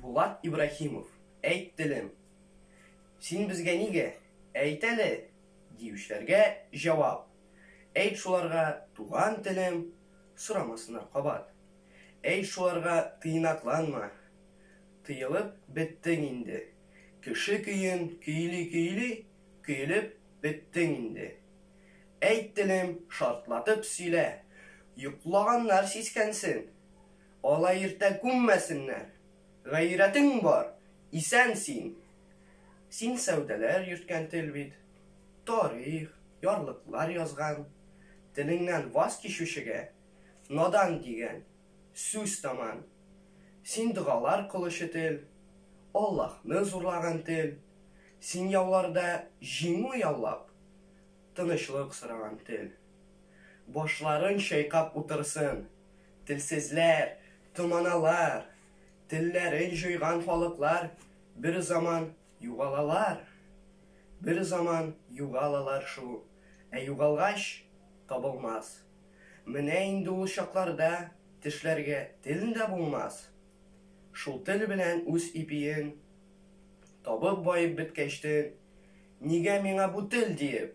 Булат Ибрахимов. Әйт телем. Син безгә нигә? Әйт әле. Диюшләргә җавап. Әйт шуларга туган телем, сорамасыннар кабат. Әйт шуларга тыйнакланма. Тыелып беттең инде. Кеше көйен көйли көйли, көйлеп беттең инде. Әйт телем, шартлатып сөйлә. Йоклаганнар сискәнсен. Алай иртә күммәсеннәр. Исән син. Син сәүдәләр йөрткән тел бит. Тарих, ярлыклар язган. Телеңнән ваз кичүчегә надан дигән сүз таман. Син дугалар кылышы тел, Аллаһны зурлаган тел. Син яуларда җиңү яулап, тынычлык сораган тел. Башларын чайкап утырсын. Телсезләр, томаналар, телләрен җыйган халыклар бер заман югалалар. Бер заман югалалар шул. Ә югалгач табылмас. Менә инде ул чакларда тешләргә тел дә булмас. Шул тел белән үз ипиен табып байып беткәчтен, нигә миңа бу тел диеп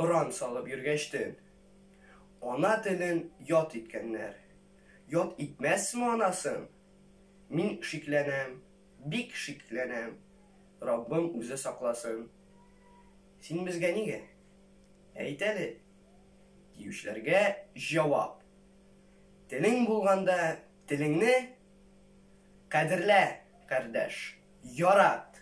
ыран салып йөргәчтен. Ана телен ят иткәннәр. Ят итмәсме анасын? Мин шикләнәм, бик шикләнәм. Раббым үзе сакласын. Син безгә нигә? Әйт әле. Диюшләргә җавап. Телең булганда телеңне кадерлә, кардәш. Ярат.